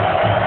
you.